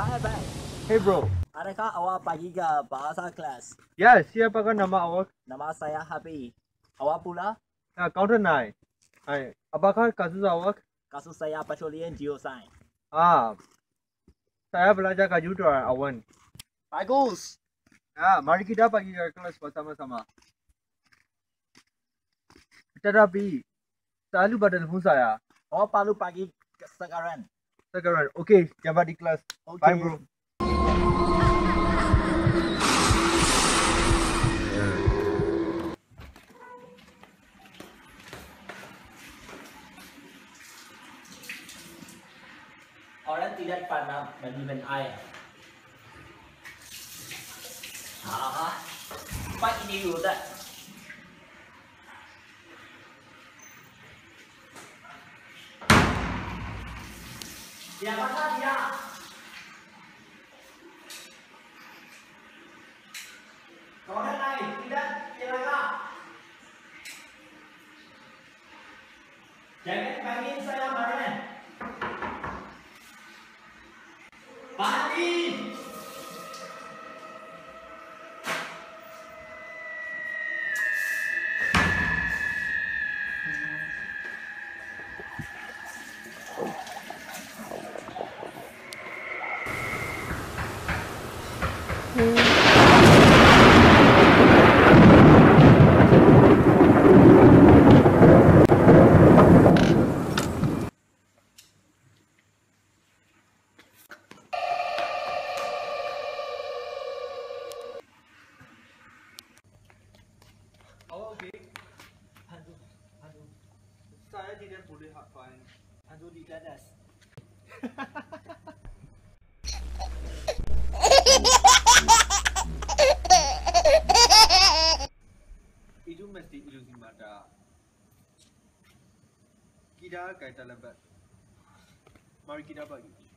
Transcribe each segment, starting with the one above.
Hi. Hey bro. Adakah awak pagi ke bahasa kelas? Ya, siapakah nama awak? Nama saya Habib. Awak pula? Ah, counter 9. Hai, apakah kasus awak? Kasus saya petroleum geoscience. Ah, saya belajar komputer awan. Bagus. Ah, mari kita pergi ke kelas bersama-sama. Tetapi, selalu pada telepon saya. Awak perlu ke sekarang. Sekarang, okay, jumpa di kelas. Bye bro. Orang tidak pernah menyimpan air. Ah, Pak ini udah. 两个话题啊。搞得来，你的进来啦。前面排名三幺八人，排名。Saya tidak boleh hafal. Aduh di dadas. Itu mesti ilusi mata. Kita kaitan lambat. Mari kita pergi.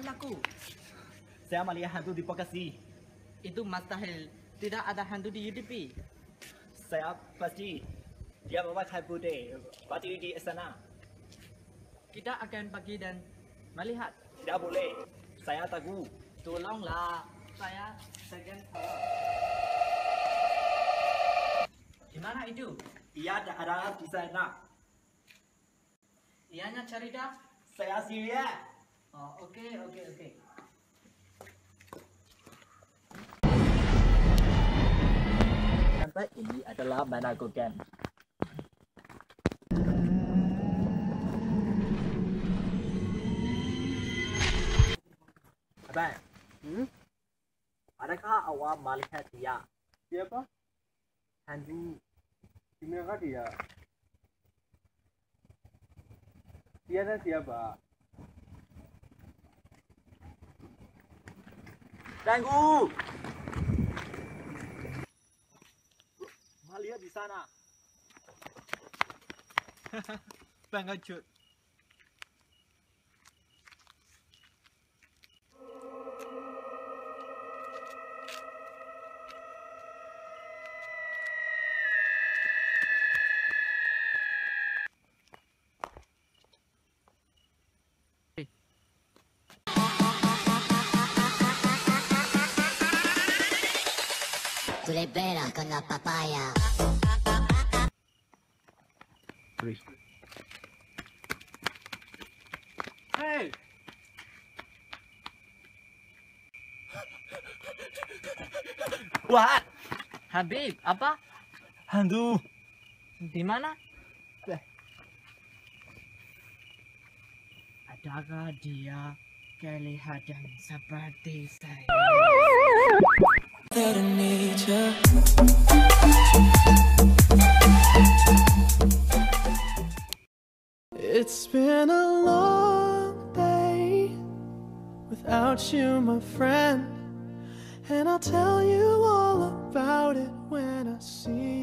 Berlaku? Saya melihat hantu di Bekasi. Itu mustahil. Tidak ada hantu di UDP. Saya pasti dia memakai putih berdiri di sana. Kita akan pergi dan melihat. Tidak boleh. Saya takut. Tolonglah. Saya segan. Di mana itu? Ia ada di sana. Ianya cerita? Saya Syria. Oh, okey, okey, okey. Tempat ini adalah Manago Camp. Abang, Hmm? adakah awak melihat dia? Siapa? Hantu Di mana dia? Dia dan siapa? Tunggu! Melihat di sana. Pengecut. Tu le con la papaya. Hey! What? Habib, apa? Hantu. Di mana? Adakah dia kelihatan seperti saya? It's been a long day without you, my friend. And I'll tell you all about it when I see